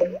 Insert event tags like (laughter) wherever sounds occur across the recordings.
you.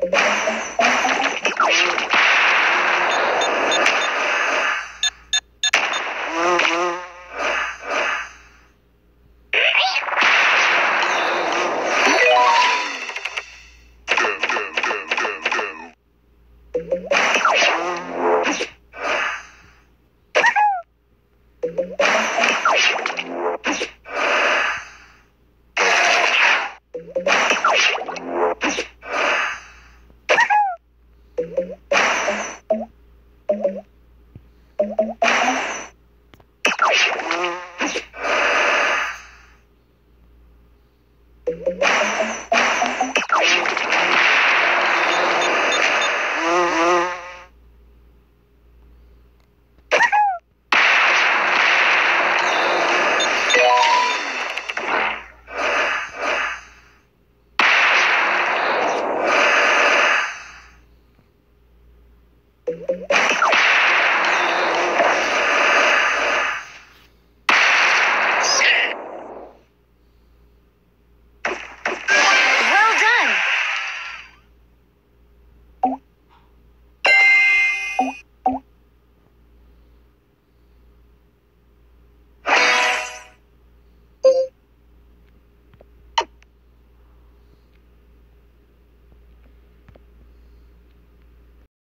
Thank (laughs) you.